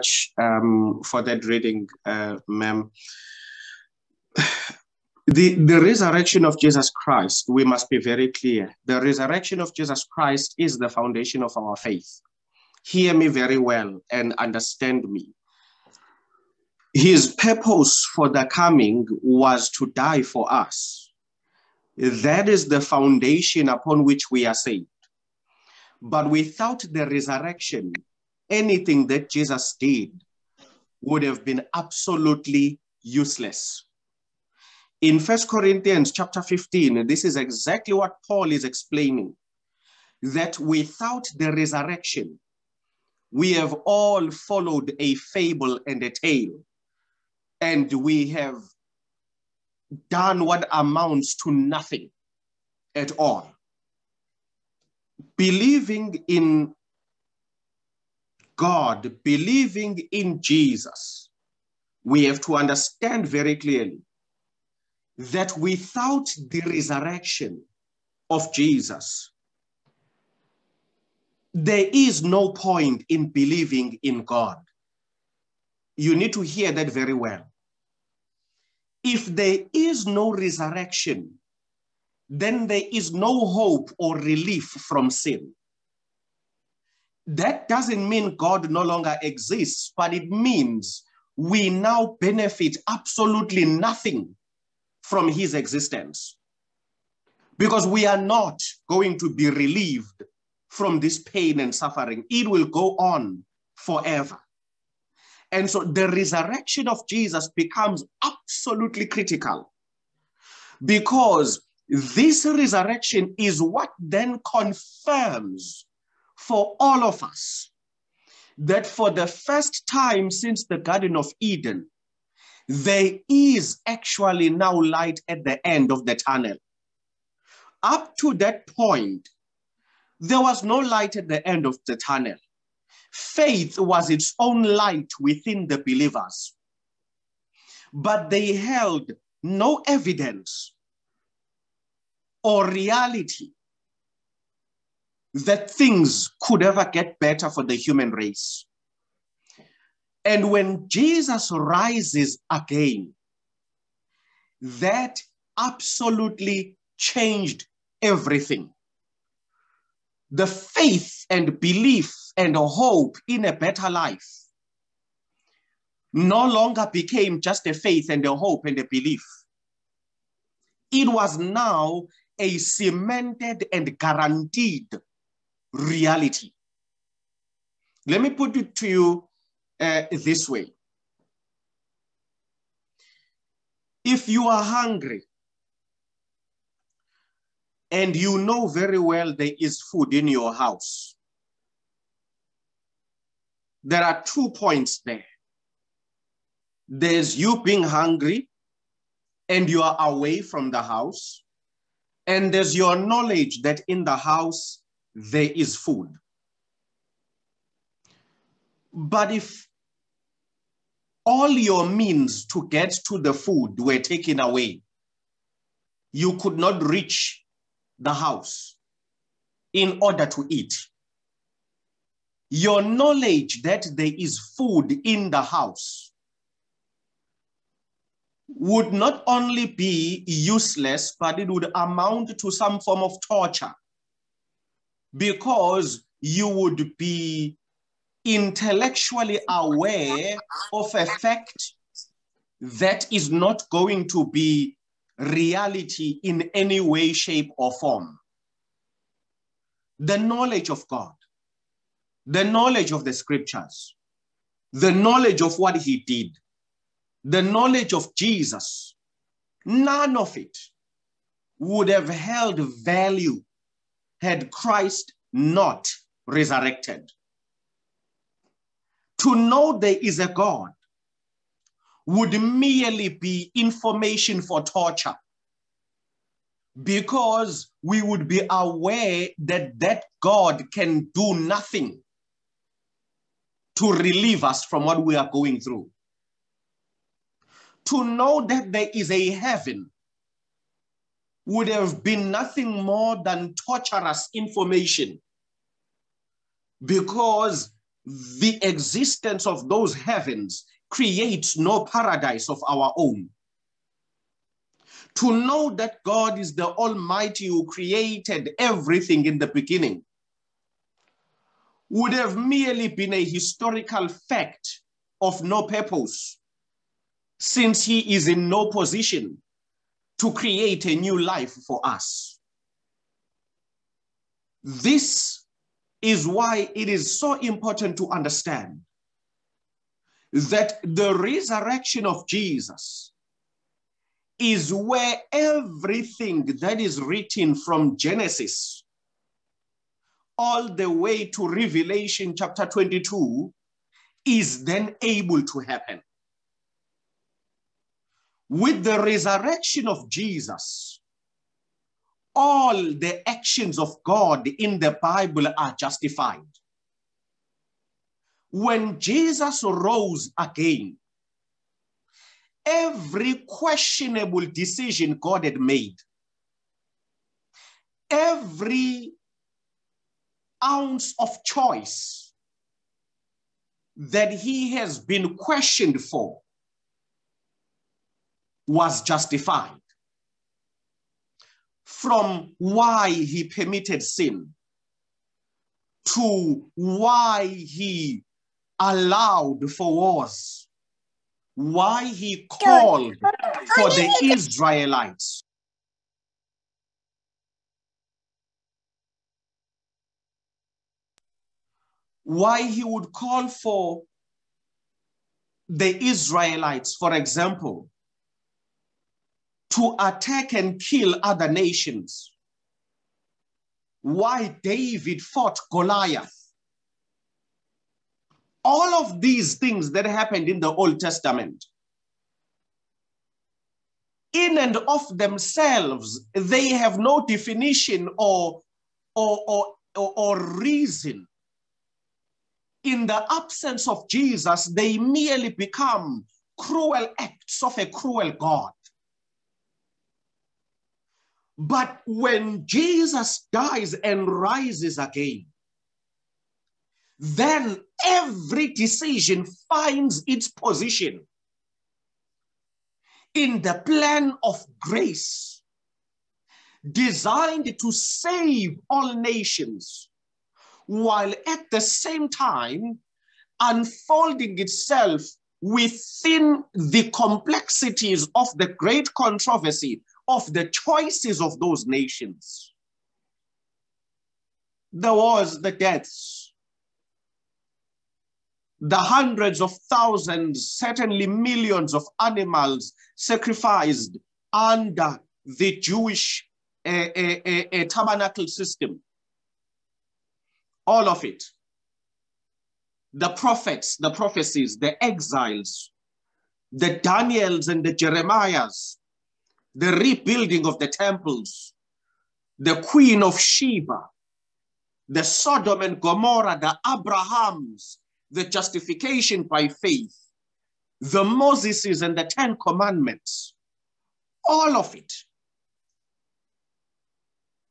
much um, for that reading, uh, ma'am. The, the resurrection of Jesus Christ, we must be very clear. The resurrection of Jesus Christ is the foundation of our faith. Hear me very well and understand me. His purpose for the coming was to die for us. That is the foundation upon which we are saved. But without the resurrection, anything that Jesus did would have been absolutely useless. In First Corinthians chapter 15, this is exactly what Paul is explaining that without the resurrection, we have all followed a fable and a tale, and we have done what amounts to nothing at all. Believing in God, believing in Jesus, we have to understand very clearly that without the resurrection of Jesus, there is no point in believing in God. You need to hear that very well. If there is no resurrection, then there is no hope or relief from sin. That doesn't mean God no longer exists, but it means we now benefit absolutely nothing from his existence. Because we are not going to be relieved from this pain and suffering. It will go on forever. And so the resurrection of Jesus becomes absolutely critical because this resurrection is what then confirms for all of us that for the first time since the Garden of Eden, there is actually now light at the end of the tunnel. Up to that point, there was no light at the end of the tunnel. Faith was its own light within the believers, but they held no evidence or reality that things could ever get better for the human race. And when Jesus rises again, that absolutely changed everything. The faith and belief and hope in a better life no longer became just a faith and a hope and a belief. It was now a cemented and guaranteed reality. Let me put it to you uh, this way. If you are hungry and you know very well there is food in your house, there are two points there. There's you being hungry and you are away from the house, and there's your knowledge that in the house there is food. But if all your means to get to the food were taken away. You could not reach the house in order to eat. Your knowledge that there is food in the house would not only be useless, but it would amount to some form of torture because you would be intellectually aware of a fact that is not going to be reality in any way, shape, or form. The knowledge of God, the knowledge of the scriptures, the knowledge of what he did, the knowledge of Jesus, none of it would have held value had Christ not resurrected to know there is a God would merely be information for torture because we would be aware that that God can do nothing to relieve us from what we are going through. To know that there is a heaven would have been nothing more than torturous information because the existence of those heavens creates no paradise of our own. To know that God is the Almighty who created everything in the beginning would have merely been a historical fact of no purpose, since he is in no position to create a new life for us. This is why it is so important to understand that the resurrection of Jesus is where everything that is written from Genesis all the way to Revelation chapter 22 is then able to happen. With the resurrection of Jesus, all the actions of God in the Bible are justified. When Jesus rose again, every questionable decision God had made, every ounce of choice that he has been questioned for was justified. From why he permitted sin to why he allowed for wars, why he called for the Israelites why he would call for the Israelites, for example, to attack and kill other nations. Why David fought Goliath. All of these things that happened in the Old Testament, in and of themselves, they have no definition or, or, or, or, reason in the absence of Jesus, they merely become cruel acts of a cruel God. But when Jesus dies and rises again, then every decision finds its position. In the plan of grace designed to save all nations while at the same time unfolding itself within the complexities of the great controversy of the choices of those nations. The wars, the deaths, the hundreds of thousands, certainly millions of animals sacrificed under the Jewish uh, uh, uh, tabernacle system all of it. The prophets, the prophecies, the exiles, the Daniels and the Jeremiahs, the rebuilding of the temples, the Queen of Sheba, the Sodom and Gomorrah, the Abrahams, the justification by faith, the Moseses and the Ten Commandments, all of it.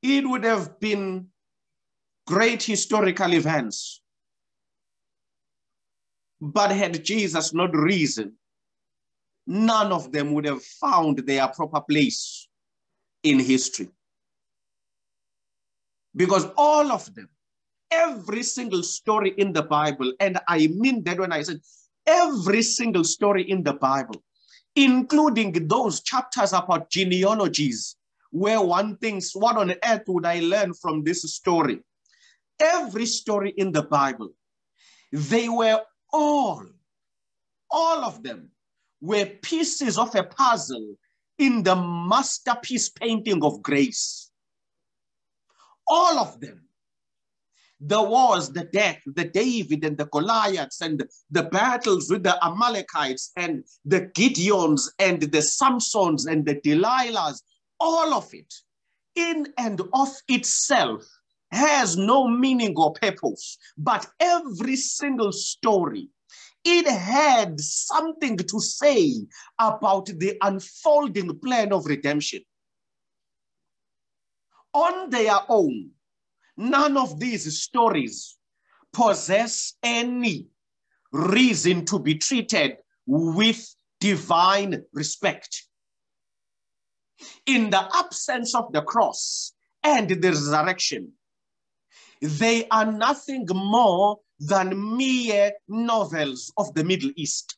It would have been great historical events. But had Jesus not risen, none of them would have found their proper place in history. Because all of them, every single story in the Bible, and I mean that when I said every single story in the Bible, including those chapters about genealogies, where one thinks, what on earth would I learn from this story? every story in the Bible, they were all, all of them were pieces of a puzzle in the masterpiece painting of grace. All of them. The wars, the death, the David and the Goliaths, and the battles with the Amalekites, and the Gideons, and the Samsons, and the Delilahs, all of it, in and of itself, has no meaning or purpose, but every single story, it had something to say about the unfolding plan of redemption. On their own, none of these stories possess any reason to be treated with divine respect. In the absence of the cross and the resurrection, they are nothing more than mere novels of the Middle East.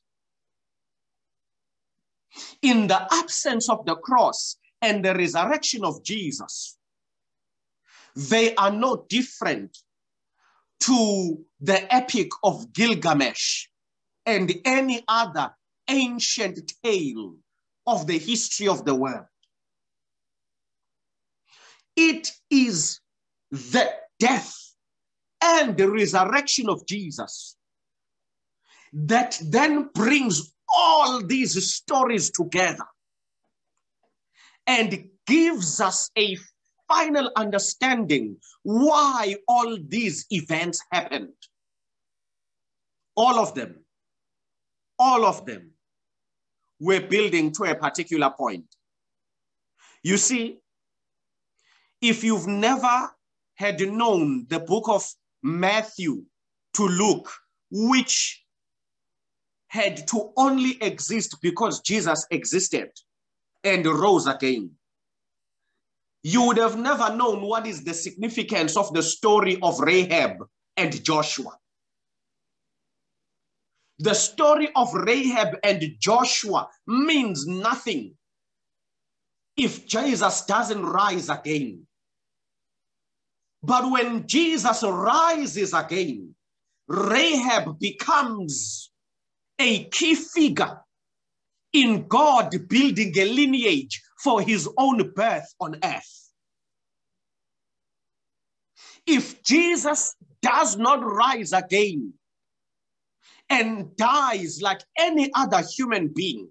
In the absence of the cross and the resurrection of Jesus, they are no different to the epic of Gilgamesh and any other ancient tale of the history of the world. It is the death the resurrection of Jesus that then brings all these stories together and gives us a final understanding why all these events happened. All of them, all of them were building to a particular point. You see, if you've never had known the book of Matthew to Luke, which had to only exist because Jesus existed and rose again, you would have never known what is the significance of the story of Rahab and Joshua. The story of Rahab and Joshua means nothing if Jesus doesn't rise again. But when Jesus rises again, Rahab becomes a key figure in God building a lineage for his own birth on earth. If Jesus does not rise again and dies like any other human being,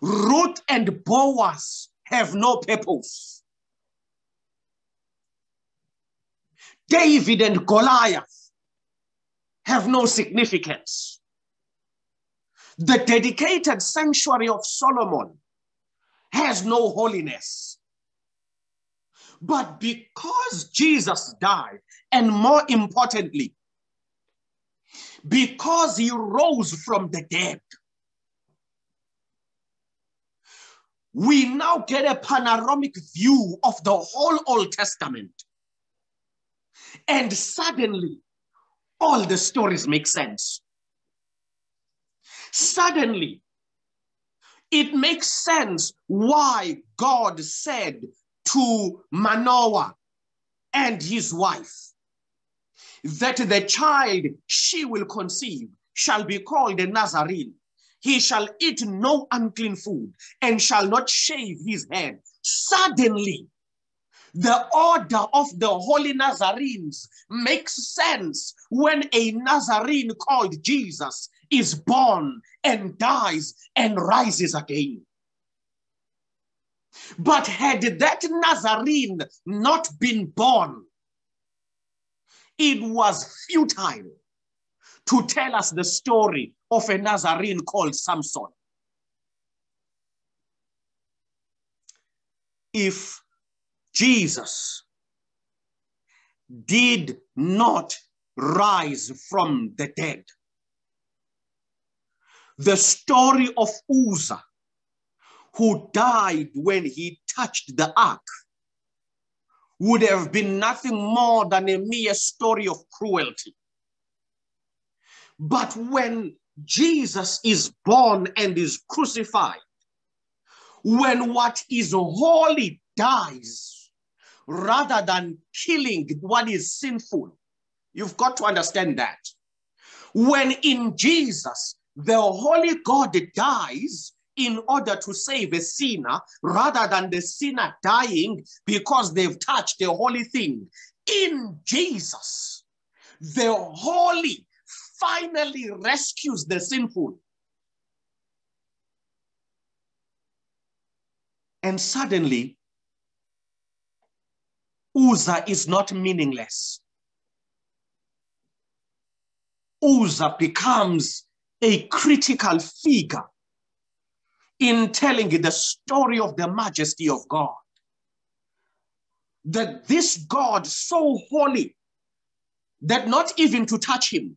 Ruth and Boaz have no purpose. David and Goliath have no significance. The dedicated sanctuary of Solomon has no holiness. But because Jesus died, and more importantly, because he rose from the dead, we now get a panoramic view of the whole Old Testament. And suddenly, all the stories make sense. Suddenly, it makes sense why God said to Manoah and his wife that the child she will conceive shall be called a Nazarene. He shall eat no unclean food and shall not shave his head. Suddenly, the order of the holy Nazarenes makes sense when a Nazarene called Jesus is born and dies and rises again. But had that Nazarene not been born, it was futile to tell us the story of a Nazarene called Samson. If Jesus did not rise from the dead, the story of Uzzah, who died when he touched the ark, would have been nothing more than a mere story of cruelty. But when Jesus is born and is crucified, when what is holy dies, rather than killing what is sinful, you've got to understand that. When in Jesus, the Holy God dies in order to save a sinner rather than the sinner dying because they've touched the holy thing. In Jesus, the holy finally rescues the sinful. And suddenly, Uzzah is not meaningless. Uzzah becomes a critical figure in telling the story of the majesty of God. That this God, so holy, that not even to touch him,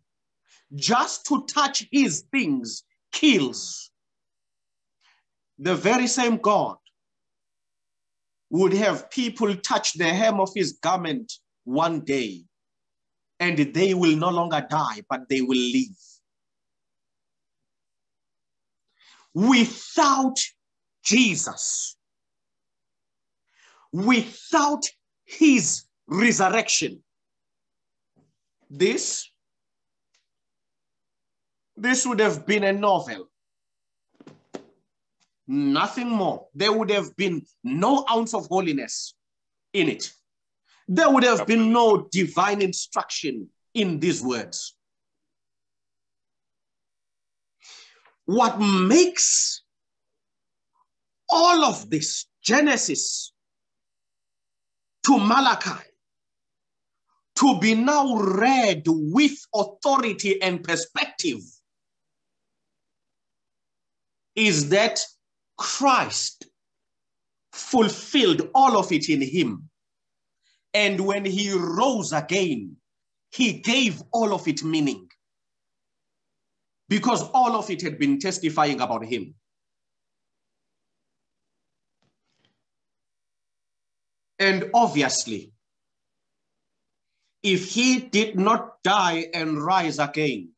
just to touch his things kills. The very same God would have people touch the hem of his garment one day, and they will no longer die, but they will live. Without Jesus, without his resurrection, this, this would have been a novel. Nothing more. There would have been no ounce of holiness in it. There would have been no divine instruction in these words. What makes all of this, Genesis to Malachi, to be now read with authority and perspective is that Christ fulfilled all of it in him. And when he rose again, he gave all of it meaning because all of it had been testifying about him. And obviously, if he did not die and rise again,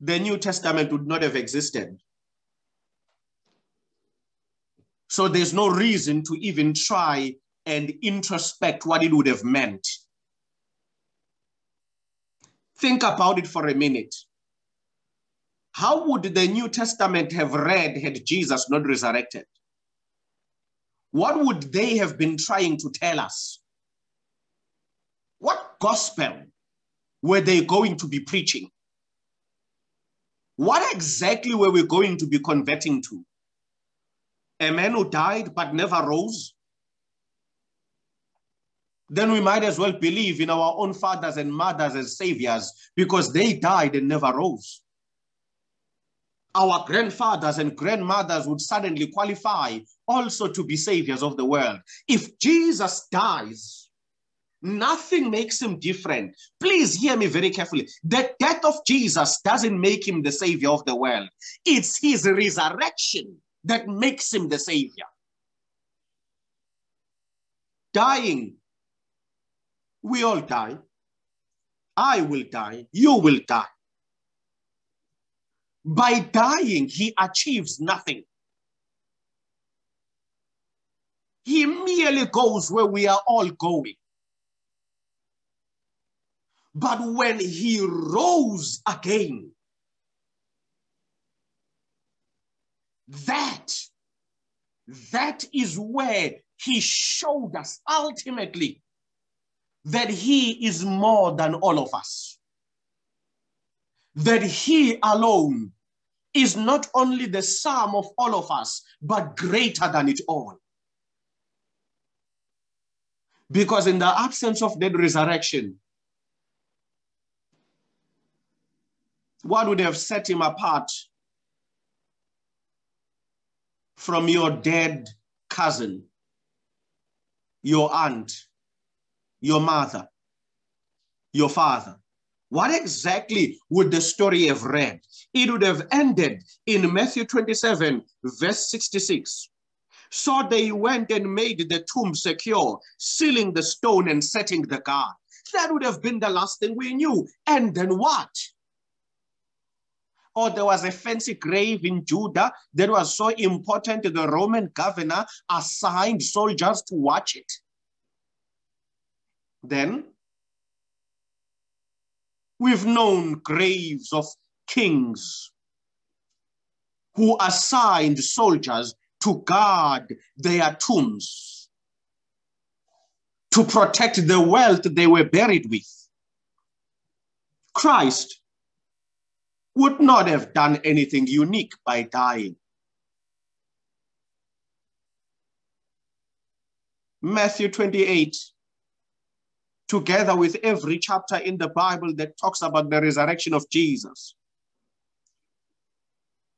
the New Testament would not have existed. So there's no reason to even try and introspect what it would have meant. Think about it for a minute. How would the New Testament have read had Jesus not resurrected? What would they have been trying to tell us? What gospel were they going to be preaching? What exactly were we going to be converting to? A man who died but never rose? Then we might as well believe in our own fathers and mothers as saviors because they died and never rose. Our grandfathers and grandmothers would suddenly qualify also to be saviors of the world. If Jesus dies, Nothing makes him different. Please hear me very carefully. The death of Jesus doesn't make him the savior of the world. It's his resurrection that makes him the savior. Dying. We all die. I will die. You will die. By dying, he achieves nothing. He merely goes where we are all going. But when he rose again, that, that is where he showed us ultimately that he is more than all of us. That he alone is not only the sum of all of us, but greater than it all. Because in the absence of that resurrection, what would have set him apart from your dead cousin, your aunt, your mother, your father? What exactly would the story have read? It would have ended in Matthew 27, verse 66. So they went and made the tomb secure, sealing the stone and setting the guard. That would have been the last thing we knew. And then what? Or there was a fancy grave in Judah that was so important the Roman governor assigned soldiers to watch it. Then we've known graves of kings who assigned soldiers to guard their tombs, to protect the wealth they were buried with. Christ would not have done anything unique by dying. Matthew 28, together with every chapter in the Bible that talks about the resurrection of Jesus,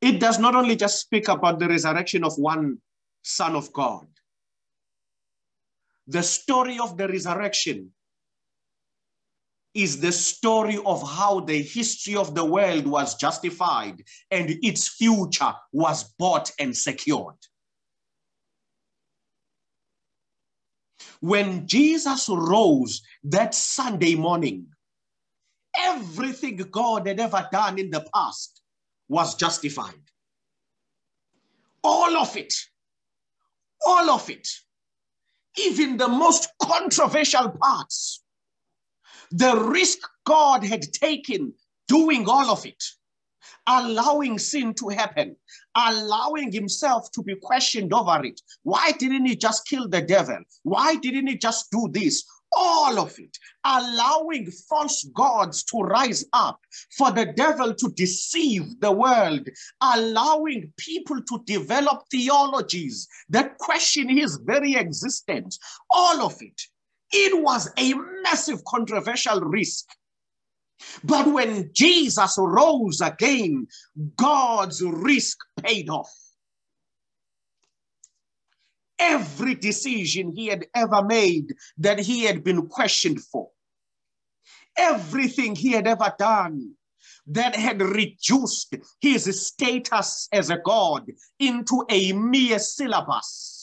it does not only just speak about the resurrection of one Son of God. The story of the resurrection is the story of how the history of the world was justified and its future was bought and secured. When Jesus rose that Sunday morning, everything God had ever done in the past was justified. All of it. All of it. Even the most controversial parts. The risk God had taken doing all of it, allowing sin to happen, allowing himself to be questioned over it. Why didn't he just kill the devil? Why didn't he just do this? all of it, allowing false gods to rise up, for the devil to deceive the world, allowing people to develop theologies that question his very existence, all of it. It was a massive controversial risk. But when Jesus rose again, God's risk paid off. Every decision he had ever made that he had been questioned for, everything he had ever done that had reduced his status as a god into a mere syllabus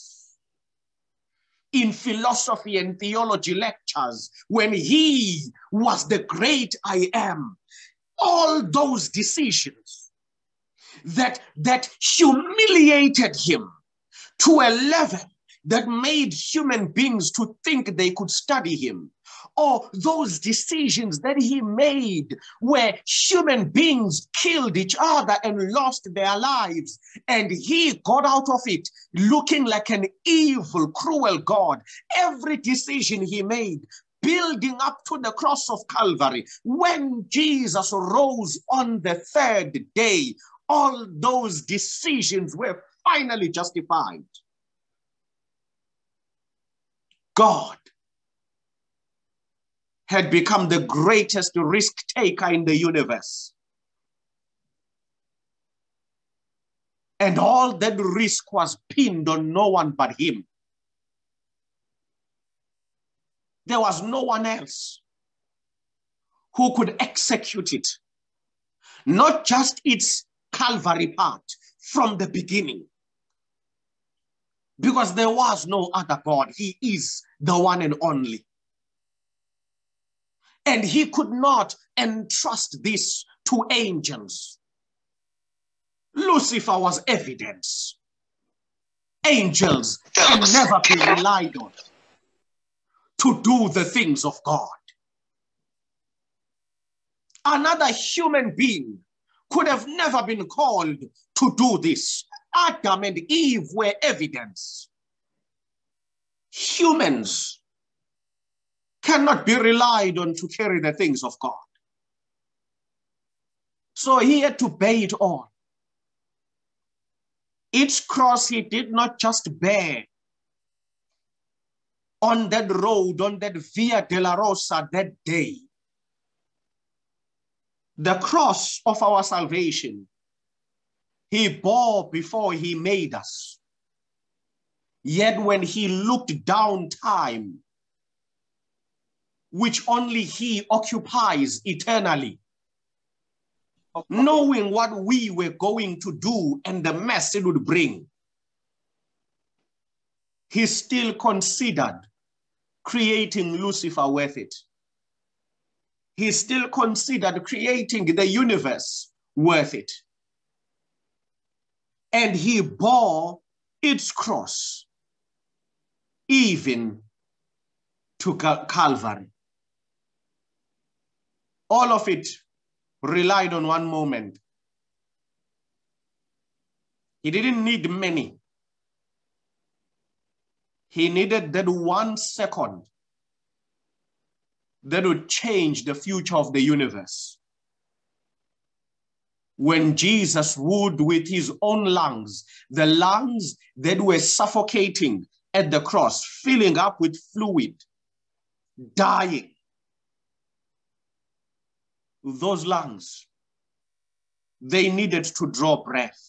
in philosophy and theology lectures when he was the great I am. All those decisions that, that humiliated him to a level that made human beings to think they could study him or those decisions that he made where human beings killed each other and lost their lives and he got out of it looking like an evil cruel god every decision he made building up to the cross of calvary when jesus rose on the third day all those decisions were finally justified. God had become the greatest risk taker in the universe. And all that risk was pinned on no one but him. There was no one else who could execute it. Not just its Calvary part from the beginning, because there was no other God. He is the one and only. And he could not entrust this to angels. Lucifer was evidence. Angels can never be relied on to do the things of God. Another human being could have never been called to do this. Adam and Eve were evidence. Humans cannot be relied on to carry the things of God. So he had to bear it all. Each cross he did not just bear on that road, on that Via Dolorosa that day. The cross of our salvation he bore before he made us. Yet when he looked down time, which only he occupies eternally, knowing what we were going to do and the mess it would bring, he still considered creating Lucifer worth it. He still considered creating the universe worth it and he bore its cross even to Calvary. All of it relied on one moment. He didn't need many. He needed that one second that would change the future of the universe when Jesus would, with his own lungs, the lungs that were suffocating at the cross, filling up with fluid, dying. Those lungs, they needed to draw breath.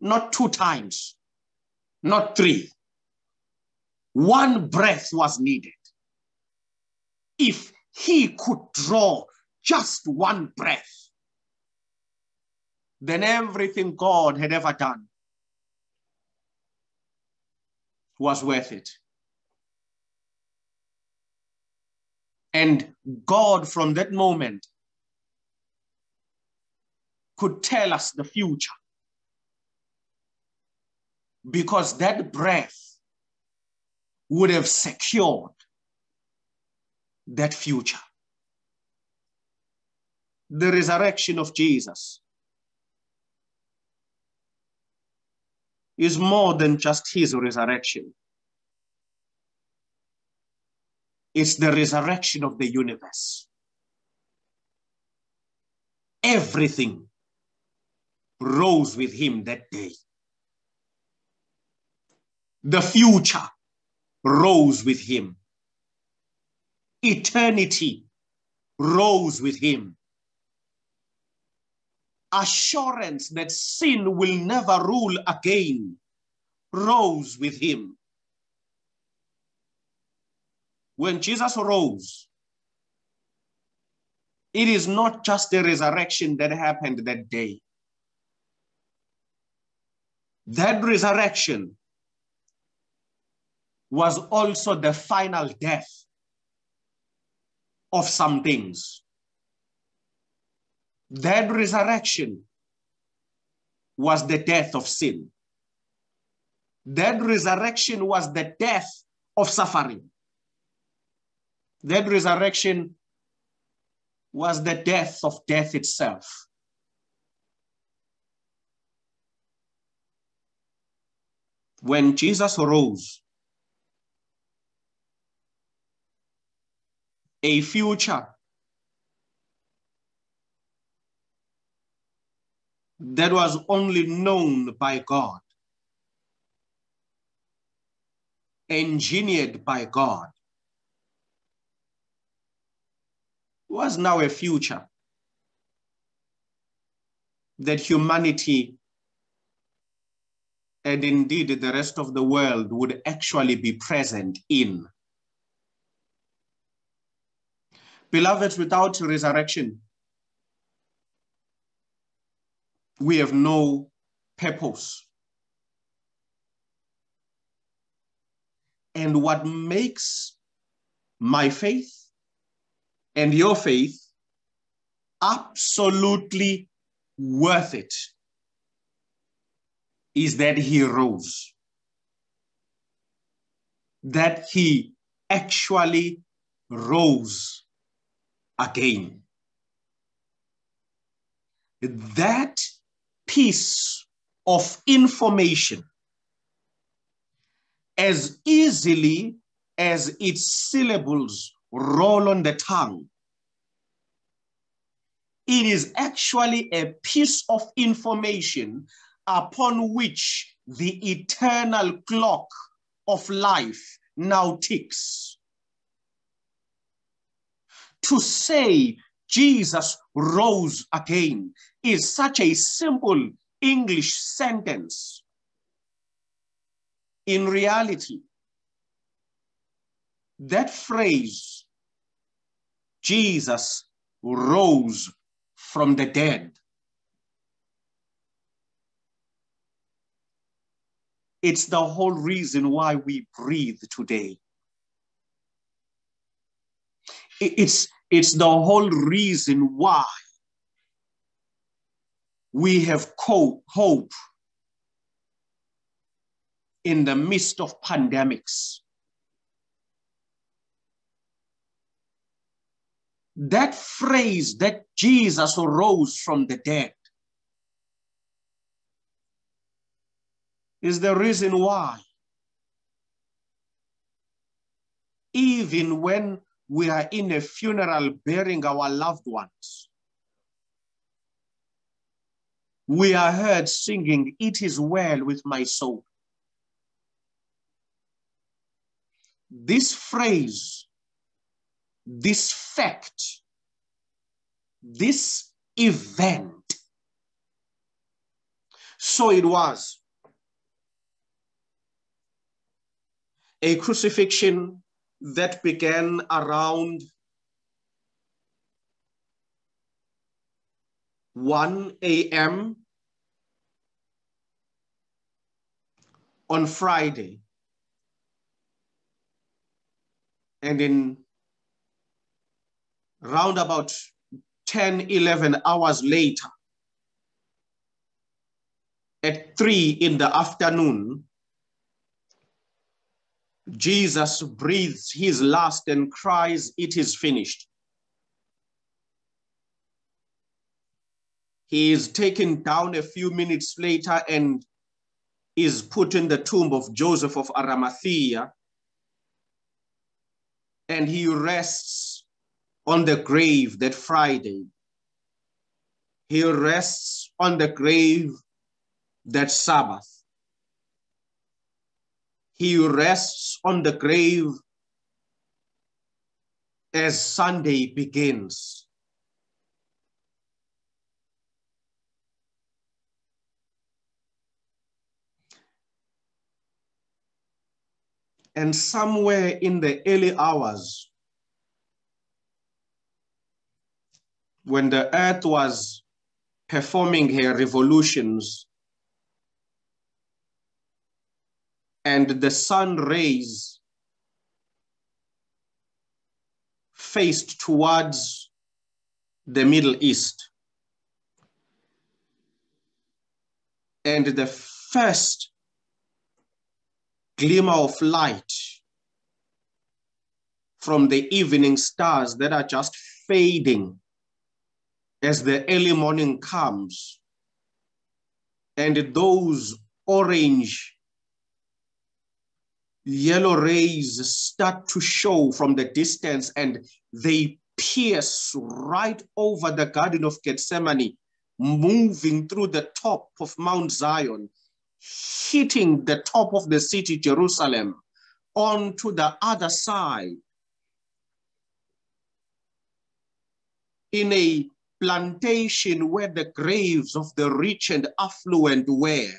Not two times, not three. One breath was needed. If he could draw just one breath, then everything God had ever done was worth it. And God, from that moment, could tell us the future. Because that breath would have secured that future. The resurrection of Jesus is more than just his resurrection. It's the resurrection of the universe. Everything rose with him that day. The future rose with him. Eternity rose with him. Assurance that sin will never rule again rose with him. When Jesus rose, it is not just the resurrection that happened that day. That resurrection was also the final death of some things. That resurrection was the death of sin. That resurrection was the death of suffering. That resurrection was the death of death itself. When Jesus rose, a future that was only known by God, engineered by God, was now a future that humanity and indeed the rest of the world would actually be present in. Beloved, without resurrection, we have no purpose. And what makes my faith and your faith absolutely worth it is that he rose, that he actually rose again. That piece of information, as easily as its syllables roll on the tongue, it is actually a piece of information upon which the eternal clock of life now ticks. To say Jesus rose again is such a simple English sentence. In reality, that phrase, Jesus rose from the dead, It's the whole reason why we breathe today. It's, it's the whole reason why we have hope in the midst of pandemics. That phrase that Jesus rose from the dead is the reason why. Even when we are in a funeral burying our loved ones, we are heard singing, It is well with my soul. This phrase, this fact, this event. So it was a crucifixion that began around 1 a.m. on Friday. And in round about 10, 11 hours later, at three in the afternoon, Jesus breathes his last and cries, It is finished. He is taken down a few minutes later and is put in the tomb of Joseph of Arimathea. And he rests on the grave that Friday. He rests on the grave that Sabbath. He rests on the grave as Sunday begins. And somewhere in the early hours, when the earth was performing her revolutions, and the sun rays faced towards the Middle East. And the first glimmer of light from the evening stars that are just fading as the early morning comes. And those orange yellow rays start to show from the distance and they pierce right over the Garden of Gethsemane, moving through the top of Mount Zion, hitting the top of the city, Jerusalem, onto the other side. In a plantation where the graves of the rich and affluent were,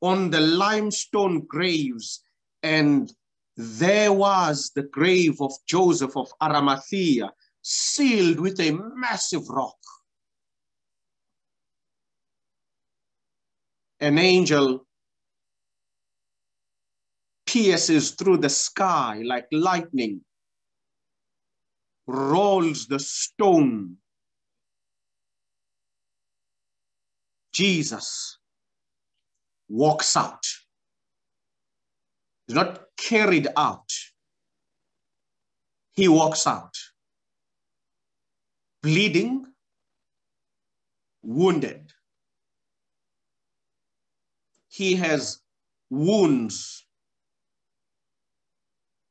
on the limestone graves, and there was the grave of Joseph of Arimathea, sealed with a massive rock. An angel pierces through the sky like lightning, rolls the stone. Jesus walks out. He's not carried out. He walks out. Bleeding, wounded. He has wounds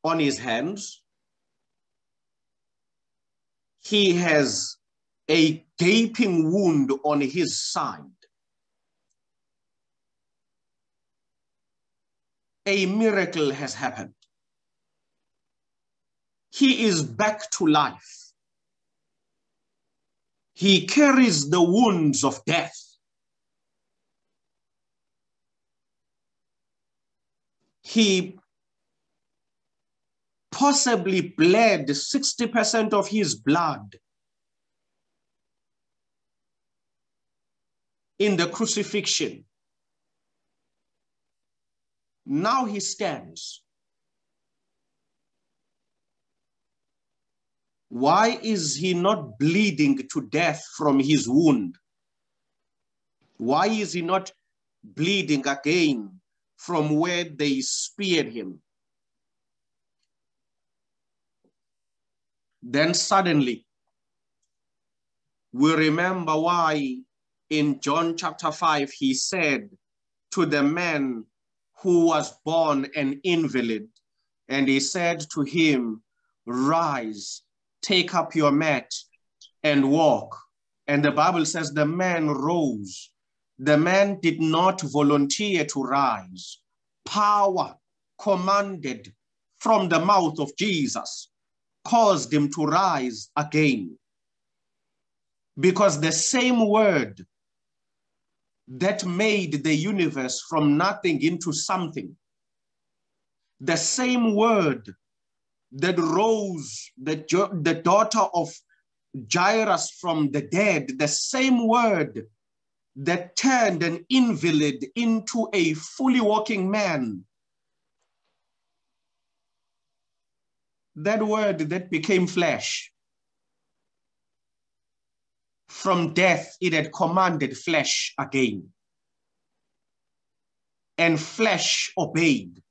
on his hands. He has a gaping wound on his side. a miracle has happened. He is back to life. He carries the wounds of death. He possibly bled 60% of his blood in the crucifixion. Now he stands. Why is he not bleeding to death from his wound? Why is he not bleeding again from where they speared him? Then suddenly, we remember why in John chapter 5 he said to the man who was born an invalid. And he said to him, Rise, take up your mat and walk. And the Bible says the man rose. The man did not volunteer to rise. Power commanded from the mouth of Jesus caused him to rise again. Because the same word that made the universe from nothing into something. The same word that rose the, the daughter of Jairus from the dead, the same word that turned an invalid into a fully walking man. That word that became flesh. From death, it had commanded flesh again. And flesh obeyed.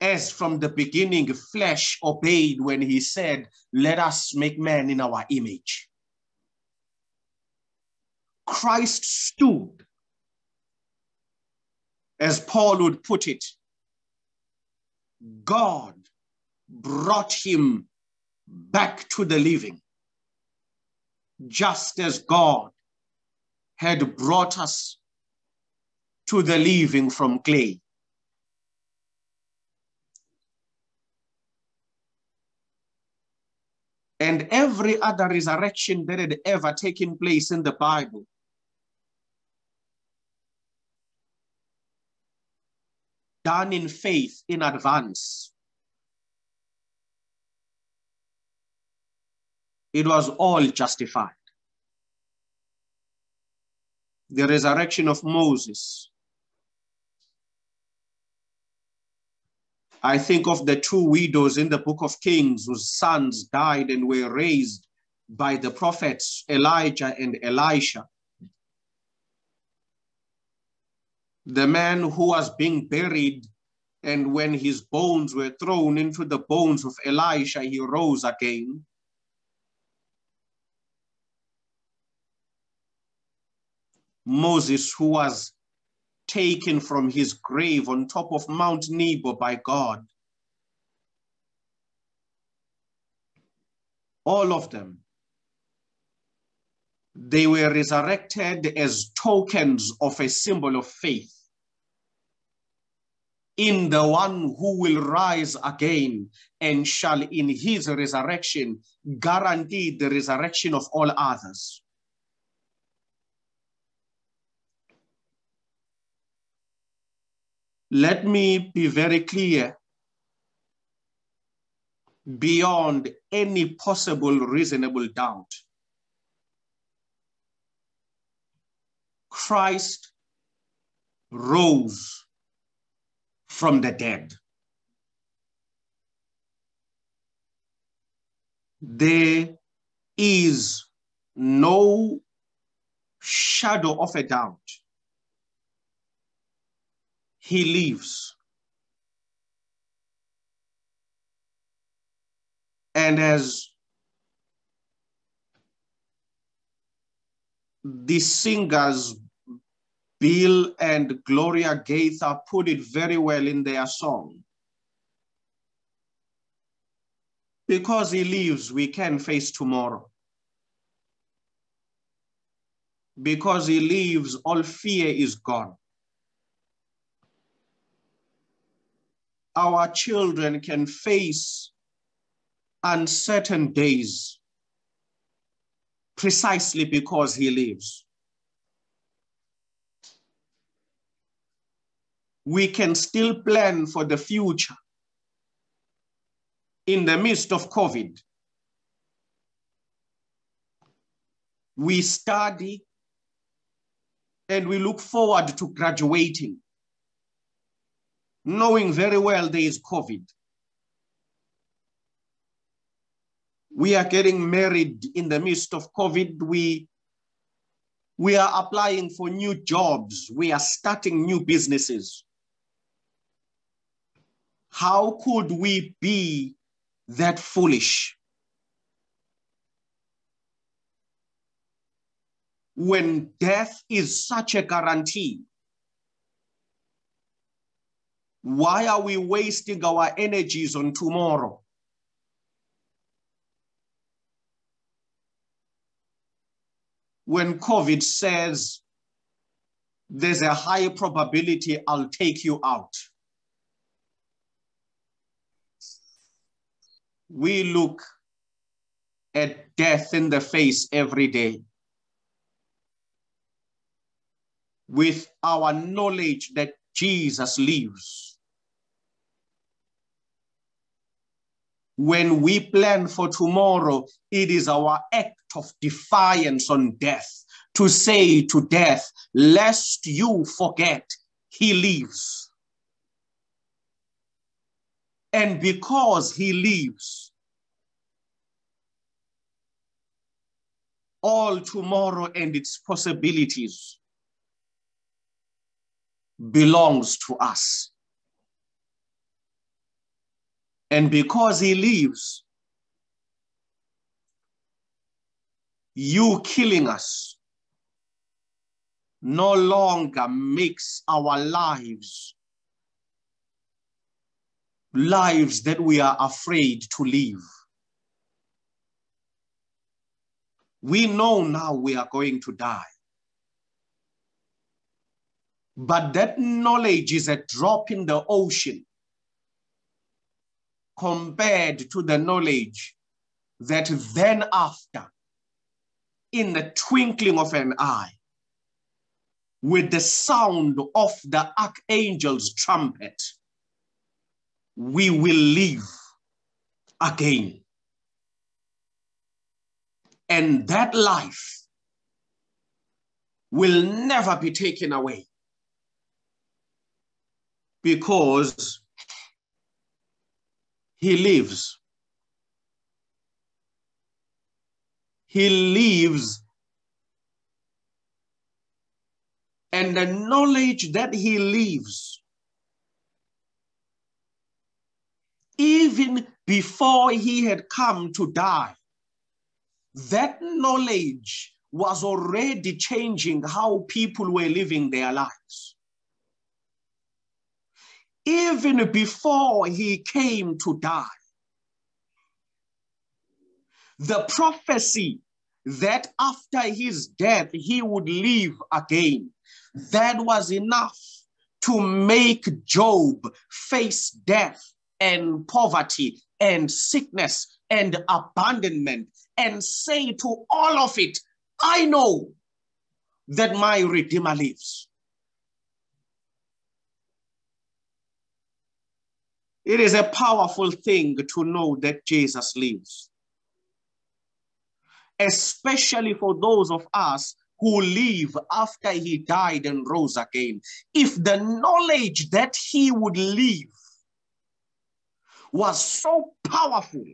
As from the beginning, flesh obeyed when he said, Let us make man in our image. Christ stood, as Paul would put it, God brought him back to the living, just as God had brought us to the living from clay. And every other resurrection that had ever taken place in the Bible done in faith in advance. It was all justified. The resurrection of Moses. I think of the two widows in the book of Kings whose sons died and were raised by the prophets Elijah and Elisha. The man who was being buried, and when his bones were thrown into the bones of Elisha, he rose again. Moses, who was taken from his grave on top of Mount Nebo by God. All of them, they were resurrected as tokens of a symbol of faith in the one who will rise again and shall in his resurrection guarantee the resurrection of all others. Let me be very clear beyond any possible reasonable doubt. Christ rose from the dead. There is no shadow of a doubt. He lives. And as the singers Bill and Gloria Gaither put it very well in their song. Because he lives, we can face tomorrow. Because he lives, all fear is gone. Our children can face uncertain days precisely because he lives. We can still plan for the future in the midst of COVID. We study and we look forward to graduating, knowing very well there is COVID. We are getting married in the midst of COVID. We, we are applying for new jobs. We are starting new businesses. How could we be that foolish? When death is such a guarantee, why are we wasting our energies on tomorrow? When COVID says there's a high probability I'll take you out. We look at death in the face every day with our knowledge that Jesus lives. when we plan for tomorrow, it is our act of defiance on death to say to death, lest you forget, he lives. And because he lives, all tomorrow and its possibilities belongs to us. And because he lives, you killing us no longer makes our lives lives that we are afraid to live. We know now we are going to die. But that knowledge is a drop in the ocean compared to the knowledge that then after, in the twinkling of an eye, with the sound of the archangel's trumpet, we will live again. And that life will never be taken away because he lives. He lives. And the knowledge that he lives, even before he had come to die, that knowledge was already changing how people were living their lives even before he came to die. The prophecy that after his death he would live again, that was enough to make Job face death and poverty and sickness and abandonment and say to all of it, I know that my Redeemer lives. It is a powerful thing to know that Jesus lives, especially for those of us who live after he died and rose again. If the knowledge that he would live was so powerful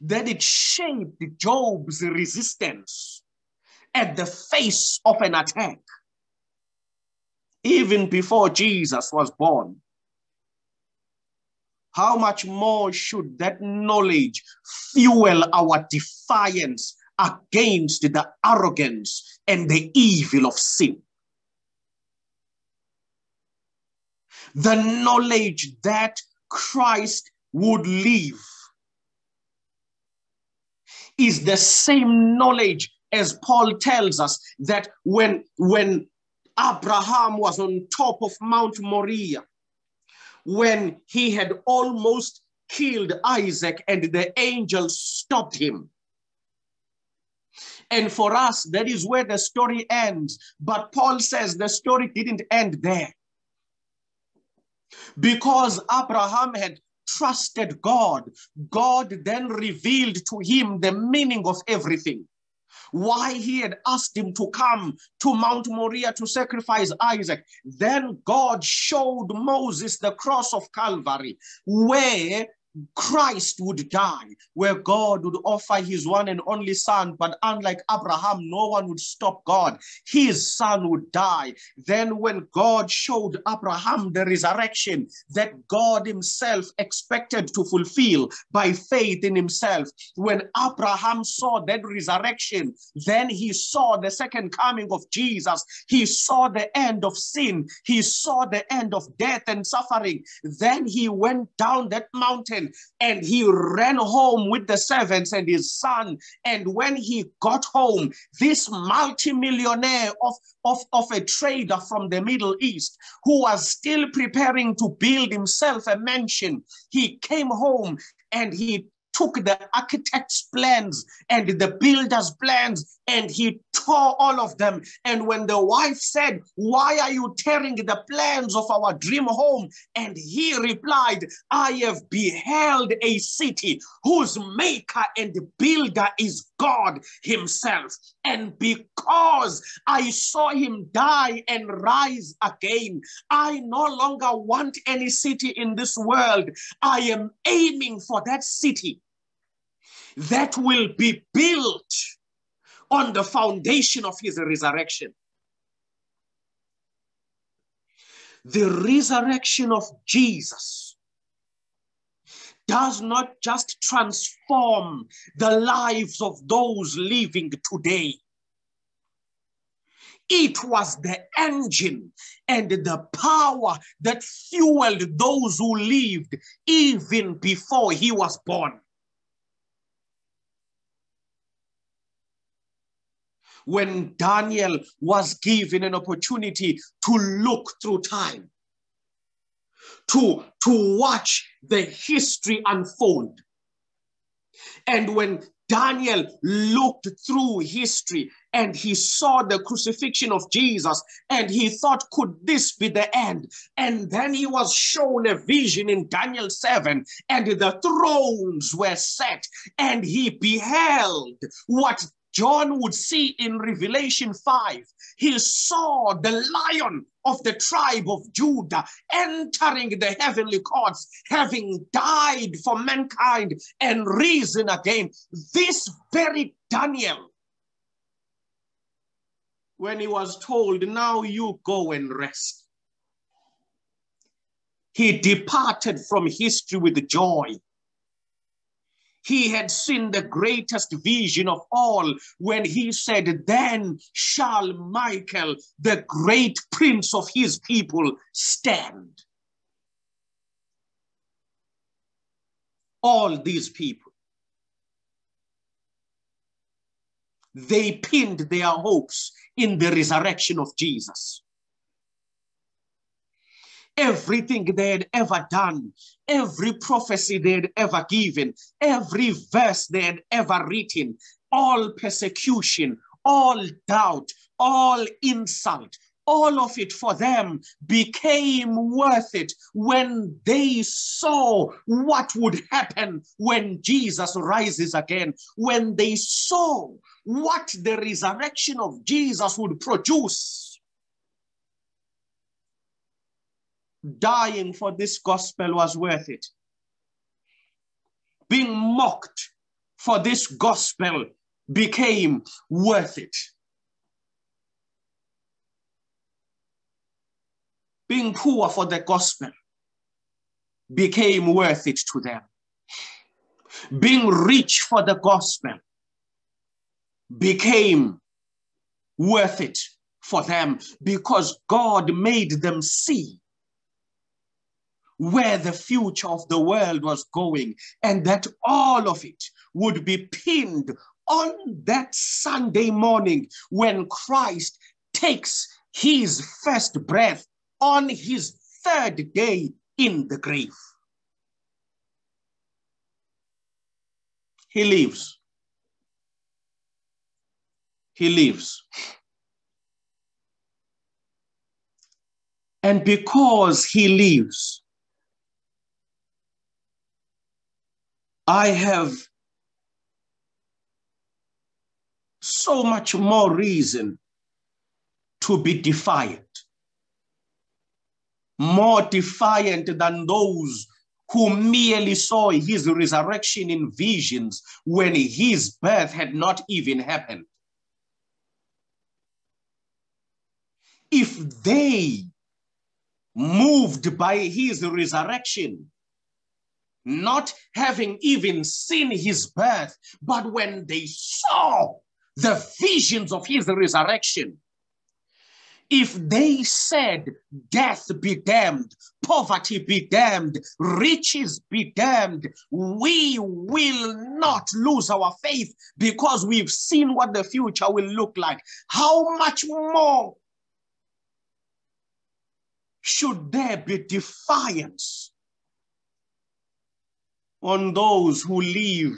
that it shaped Job's resistance at the face of an attack, even before Jesus was born, how much more should that knowledge fuel our defiance against the arrogance and the evil of sin? The knowledge that Christ would live is the same knowledge as Paul tells us that when, when Abraham was on top of Mount Moriah, when he had almost killed Isaac and the angel stopped him. And for us, that is where the story ends. But Paul says the story didn't end there. Because Abraham had trusted God, God then revealed to him the meaning of everything why he had asked him to come to Mount Moriah to sacrifice Isaac. Then God showed Moses the cross of Calvary, where Christ would die, where God would offer his one and only son. But unlike Abraham, no one would stop God. His son would die. Then, when God showed Abraham the resurrection that God himself expected to fulfill by faith in himself, when Abraham saw that resurrection, then he saw the second coming of Jesus. He saw the end of sin. He saw the end of death and suffering. Then he went down that mountain and he ran home with the servants and his son. And when he got home, this multimillionaire of, of, of a trader from the Middle East who was still preparing to build himself a mansion, he came home and he took the architect's plans and the builder's plans and he tore all of them. And when the wife said, Why are you tearing the plans of our dream home? And he replied, I have beheld a city whose maker and builder is God Himself. And because I saw Him die and rise again, I no longer want any city in this world. I am aiming for that city that will be built on the foundation of his resurrection. The resurrection of Jesus does not just transform the lives of those living today. It was the engine and the power that fueled those who lived even before he was born. When Daniel was given an opportunity to look through time, to, to watch the history unfold. And when Daniel looked through history and he saw the crucifixion of Jesus and he thought, could this be the end? And then he was shown a vision in Daniel 7 and the thrones were set and he beheld what John would see in Revelation 5, he saw the lion of the tribe of Judah entering the heavenly courts, having died for mankind and risen again. This very Daniel, when he was told, Now you go and rest, he departed from history with joy he had seen the greatest vision of all when he said, Then shall Michael, the great prince of his people, stand. All these people, they pinned their hopes in the resurrection of Jesus everything they had ever done, every prophecy they had ever given, every verse they had ever written, all persecution, all doubt, all insult, all of it for them became worth it when they saw what would happen when Jesus rises again, when they saw what the resurrection of Jesus would produce dying for this gospel was worth it. Being mocked for this gospel became worth it. Being poor for the gospel became worth it to them. Being rich for the gospel became worth it for them because God made them see where the future of the world was going, and that all of it would be pinned on that Sunday morning when Christ takes his first breath on his third day in the grave. He lives. He lives. And because he lives, I have so much more reason to be defiant, more defiant than those who merely saw his resurrection in visions when his birth had not even happened. If they moved by his resurrection not having even seen his birth, but when they saw the visions of his resurrection, if they said, Death be damned, poverty be damned, riches be damned, we will not lose our faith because we've seen what the future will look like. How much more should there be defiance on those who live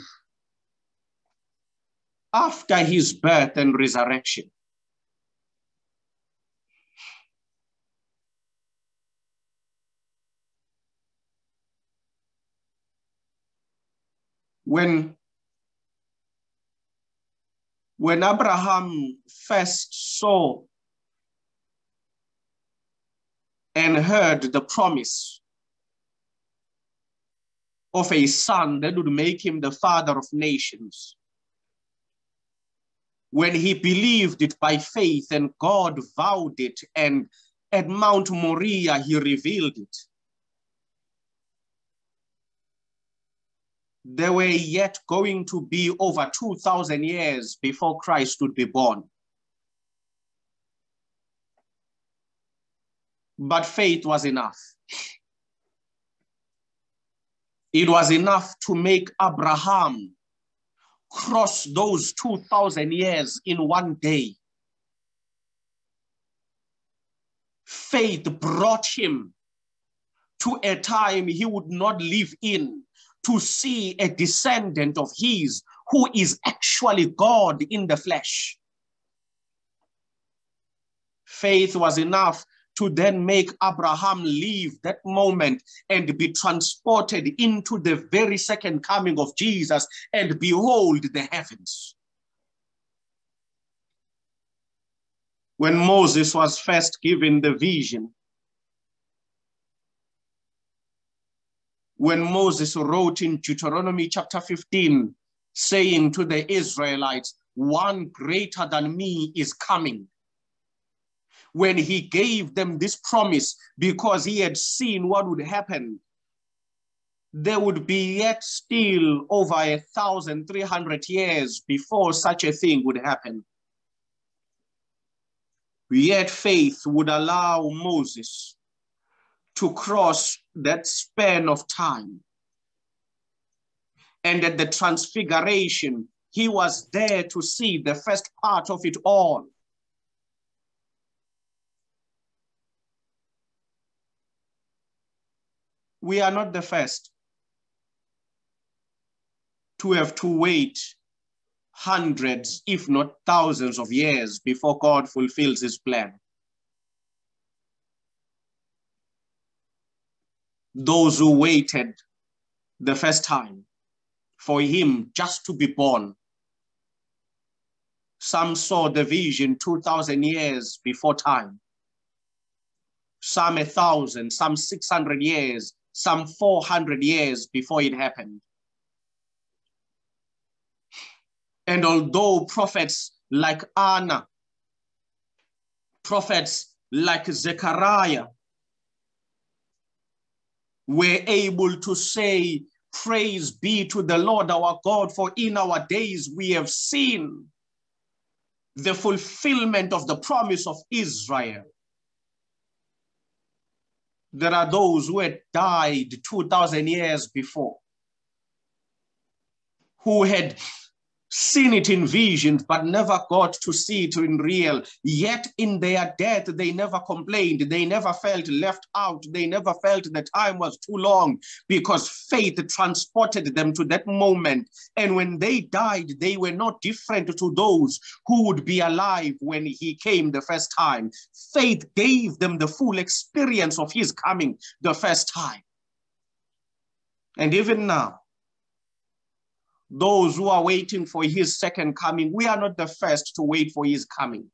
after his birth and resurrection. When, when Abraham first saw and heard the promise of a son that would make him the father of nations. When he believed it by faith and God vowed it, and at Mount Moriah he revealed it. There were yet going to be over 2,000 years before Christ would be born. But faith was enough. It was enough to make Abraham cross those 2,000 years in one day. Faith brought him to a time he would not live in to see a descendant of his who is actually God in the flesh. Faith was enough to then make Abraham leave that moment and be transported into the very second coming of Jesus and behold the heavens. When Moses was first given the vision, when Moses wrote in Deuteronomy chapter 15, saying to the Israelites, One greater than me is coming when he gave them this promise because he had seen what would happen, there would be yet still over a thousand three hundred years before such a thing would happen. Yet faith would allow Moses to cross that span of time. And at the transfiguration, he was there to see the first part of it all. We are not the first to have to wait hundreds, if not thousands of years before God fulfills his plan. Those who waited the first time for him just to be born. Some saw the vision 2,000 years before time. Some a thousand, some 600 years some 400 years before it happened. And although prophets like Anna, prophets like Zechariah were able to say, Praise be to the Lord our God, for in our days we have seen the fulfillment of the promise of Israel there are those who had died 2,000 years before, who had seen it in visions, but never got to see it in real. Yet in their death, they never complained. They never felt left out. They never felt the time was too long because faith transported them to that moment. And when they died, they were not different to those who would be alive when he came the first time. Faith gave them the full experience of his coming the first time. And even now, those who are waiting for his second coming. We are not the first to wait for his coming.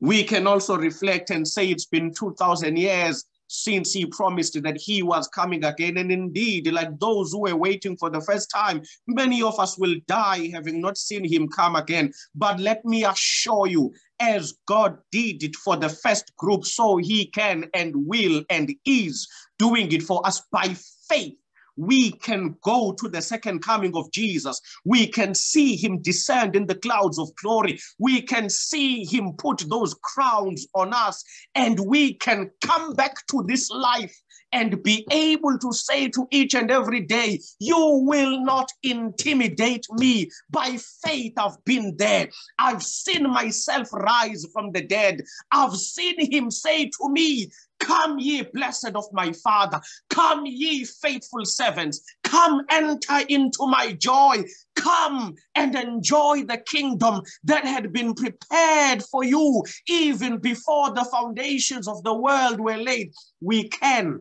We can also reflect and say it's been 2,000 years since he promised that he was coming again. And indeed, like those who were waiting for the first time, many of us will die having not seen him come again. But let me assure you, as God did it for the first group, so he can and will and is doing it for us by faith we can go to the second coming of Jesus. We can see him descend in the clouds of glory. We can see him put those crowns on us, and we can come back to this life and be able to say to each and every day, You will not intimidate me. By faith, I've been there. I've seen myself rise from the dead. I've seen him say to me, Come, ye blessed of my Father. Come, ye faithful servants. Come, enter into my joy. Come and enjoy the kingdom that had been prepared for you even before the foundations of the world were laid. We can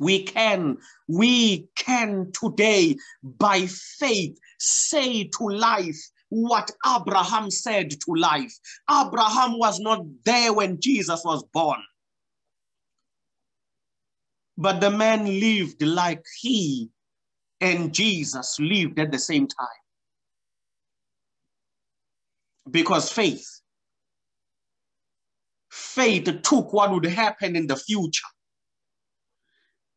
We can, we can today by faith say to life what Abraham said to life. Abraham was not there when Jesus was born. But the man lived like he and Jesus lived at the same time. Because faith, faith took what would happen in the future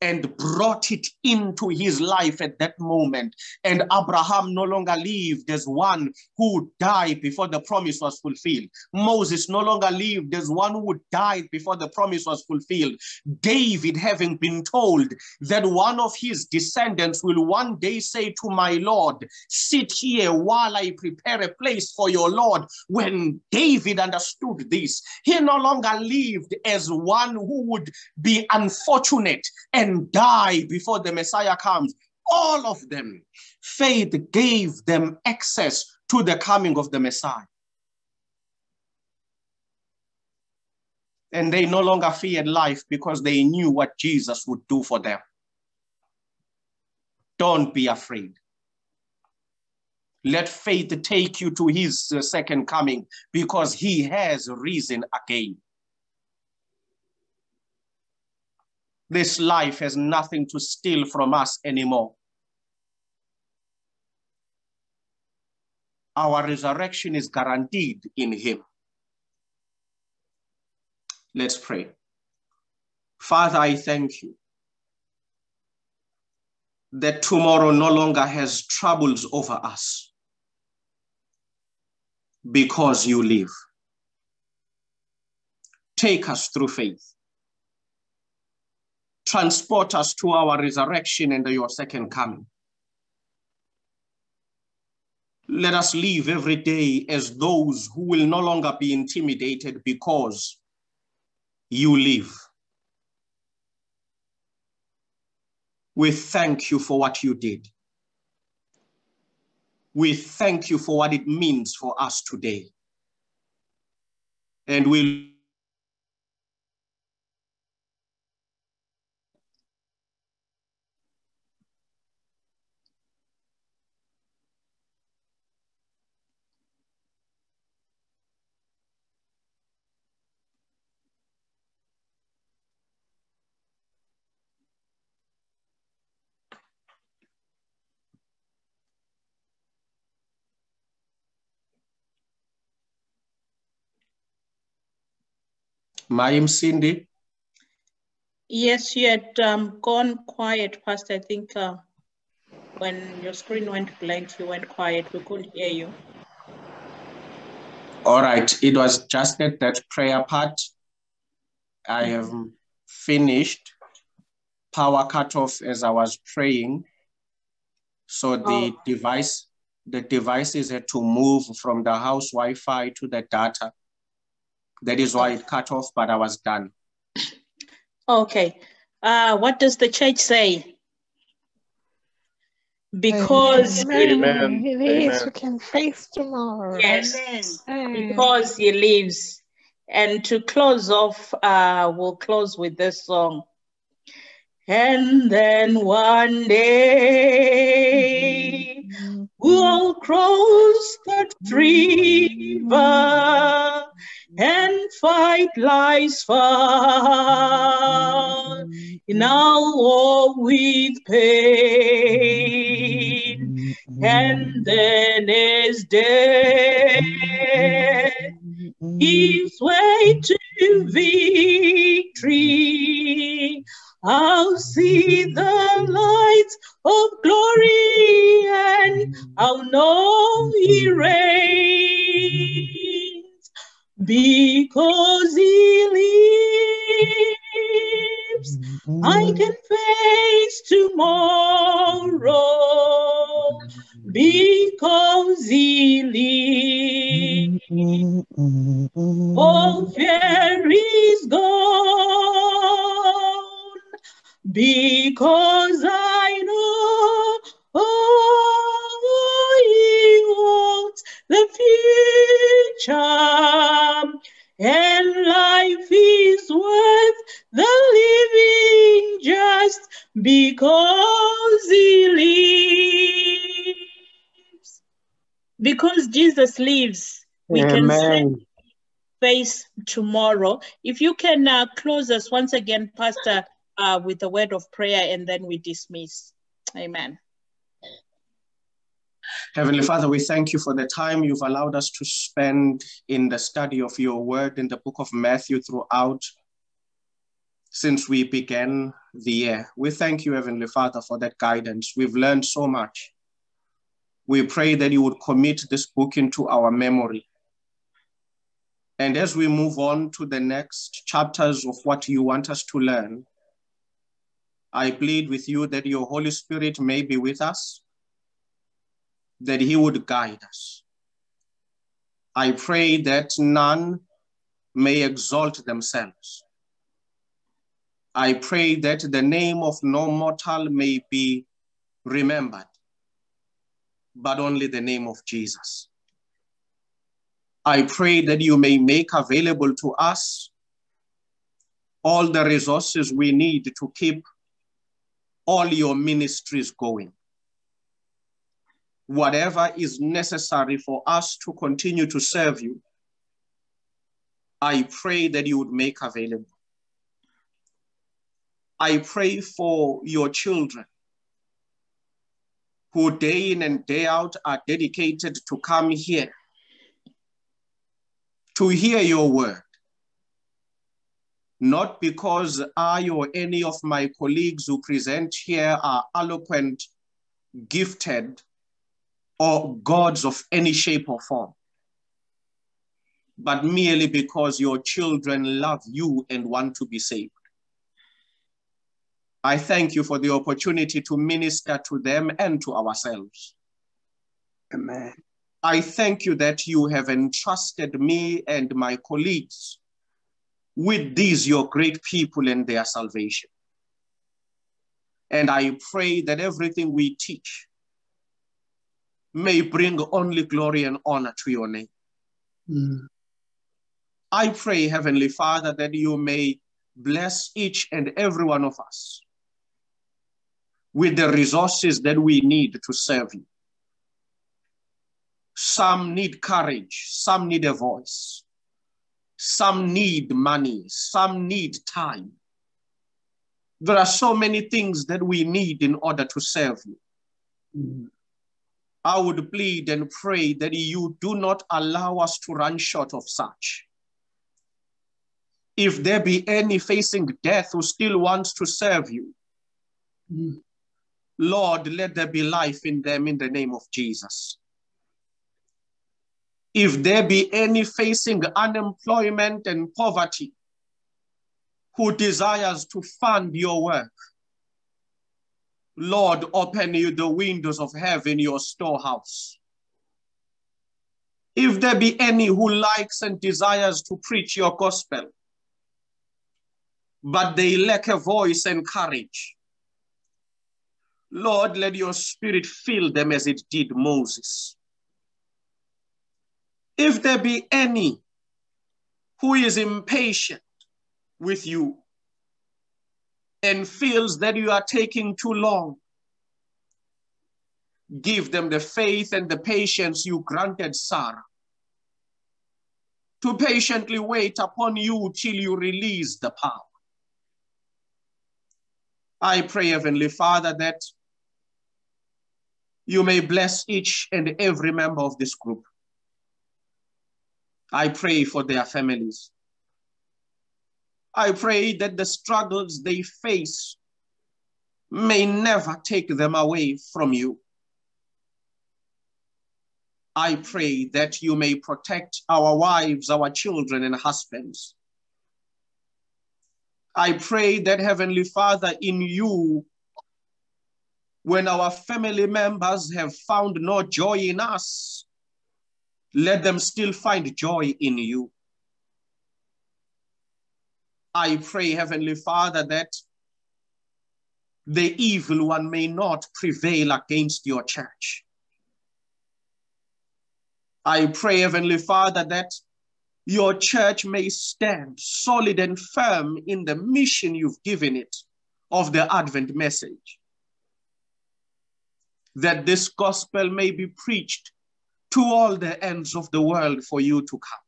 and brought it into his life at that moment. And Abraham no longer lived as one who died before the promise was fulfilled. Moses no longer lived as one who died before the promise was fulfilled. David, having been told that one of his descendants will one day say to my Lord, Sit here while I prepare a place for your Lord. When David understood this, he no longer lived as one who would be unfortunate and die before the Messiah comes. All of them, faith gave them access to the coming of the Messiah. And they no longer feared life because they knew what Jesus would do for them. Don't be afraid. Let faith take you to his uh, second coming because he has risen again. This life has nothing to steal from us anymore. Our resurrection is guaranteed in him. Let's pray. Father, I thank you that tomorrow no longer has troubles over us because you live. Take us through faith transport us to our resurrection and your second coming. Let us live every day as those who will no longer be intimidated because you live. We thank you for what you did. We thank you for what it means for us today. And we Mayim Cindy? Yes, you had um, gone quiet, Pastor. I think uh, when your screen went blank, you went quiet. We couldn't hear you. All right. It was just at that prayer part. I have finished power cut off as I was praying. So the oh. device, the devices had to move from the house Wi-Fi to the data. That is why it cut off, but I was done. Okay. Uh, what does the church say? Because Amen. He lives, we can face tomorrow. Yes, Amen. because he lives. And to close off, uh, we'll close with this song. And then one day we'll cross that river and fight lies far in our war with pain. And then as death gives way to victory, I'll see the lights of glory and I'll know he reigns because he lives. I mm-hmm. can face tomorrow because tomorrow. If you can uh, close us once again, Pastor, uh, with a word of prayer, and then we dismiss. Amen. Heavenly Father, we thank you for the time you've allowed us to spend in the study of your word in the book of Matthew throughout since we began the year. We thank you, Heavenly Father, for that guidance. We've learned so much. We pray that you would commit this book into our memory. And as we move on to the next chapters of what you want us to learn, I plead with you that your Holy Spirit may be with us, that he would guide us. I pray that none may exalt themselves, I pray that the name of no mortal may be remembered, but only the name of Jesus. I pray that you may make available to us all the resources we need to keep all your ministries going. Whatever is necessary for us to continue to serve you, I pray that you would make available. I pray for your children who day in and day out are dedicated to come here to hear your word. Not because I or any of my colleagues who present here are eloquent, gifted, or gods of any shape or form, but merely because your children love you and want to be saved. I thank you for the opportunity to minister to them and to ourselves. Amen. I thank you that you have entrusted me and my colleagues with these, your great people and their salvation. And I pray that everything we teach may bring only glory and honor to your name. Mm. I pray, Heavenly Father, that you may bless each and every one of us with the resources that we need to serve you. Some need courage, some need a voice, some need money, some need time. There are so many things that we need in order to serve you. I would plead and pray that you do not allow us to run short of such. If there be any facing death who still wants to serve you, mm. Lord, let there be life in them in the name of Jesus. If there be any facing unemployment and poverty who desires to fund your work, Lord, open you the windows of heaven, your storehouse. If there be any who likes and desires to preach your gospel, but they lack a voice and courage, Lord, let your spirit fill them as it did Moses. If there be any who is impatient with you and feels that you are taking too long, give them the faith and the patience you granted Sarah to patiently wait upon you till you release the power. I pray, Heavenly Father, that you may bless each and every member of this group. I pray for their families. I pray that the struggles they face may never take them away from you. I pray that you may protect our wives, our children, and husbands. I pray that, Heavenly Father, in you when our family members have found no joy in us, let them still find joy in you. I pray, Heavenly Father, that the evil one may not prevail against your church. I pray, Heavenly Father, that your church may stand solid and firm in the mission you've given it of the Advent message that this gospel may be preached to all the ends of the world for you to come.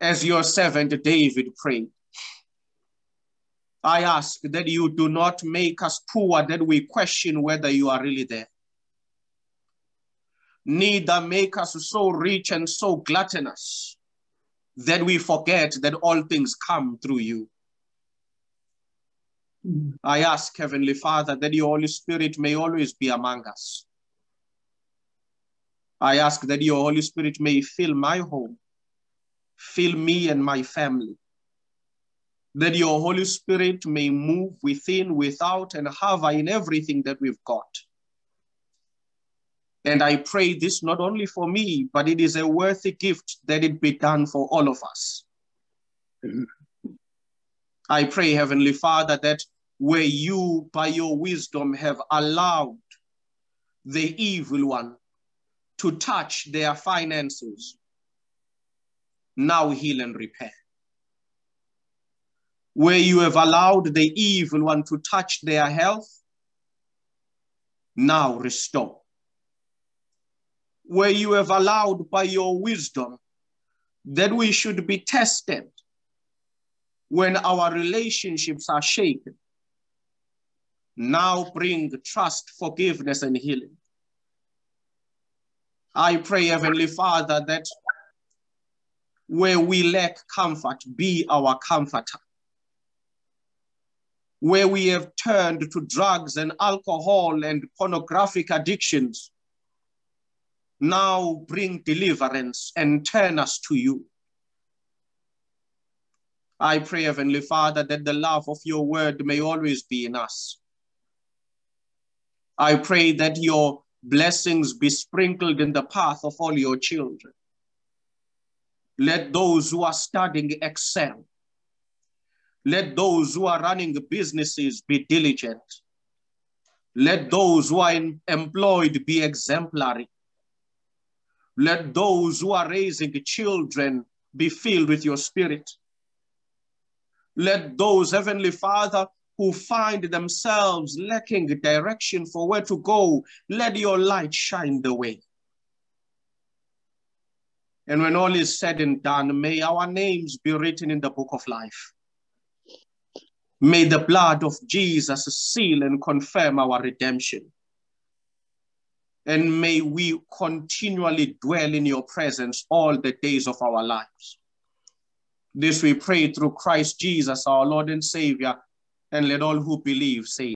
As your servant David prayed, I ask that you do not make us poor that we question whether you are really there. Neither make us so rich and so gluttonous that we forget that all things come through you. Hmm. I ask, Heavenly Father, that your Holy Spirit may always be among us. I ask that your Holy Spirit may fill my home, fill me and my family. That your Holy Spirit may move within, without, and hover in everything that we've got. And I pray this not only for me, but it is a worthy gift that it be done for all of us. I pray, Heavenly Father, that where you, by your wisdom, have allowed the evil one to touch their finances, now heal and repair. Where you have allowed the evil one to touch their health, now restore where you have allowed by your wisdom that we should be tested when our relationships are shaken. Now bring trust, forgiveness, and healing. I pray, Heavenly Father, that where we lack comfort, be our comforter. Where we have turned to drugs and alcohol and pornographic addictions, now bring deliverance and turn us to you. I pray, Heavenly Father, that the love of your word may always be in us. I pray that your blessings be sprinkled in the path of all your children. Let those who are studying excel. Let those who are running businesses be diligent. Let those who are employed be exemplary. Let those who are raising children be filled with your spirit. Let those, Heavenly Father, who find themselves lacking direction for where to go, let your light shine the way. And when all is said and done, may our names be written in the book of life. May the blood of Jesus seal and confirm our redemption and may we continually dwell in your presence all the days of our lives. This we pray through Christ Jesus, our Lord and Savior, and let all who believe say,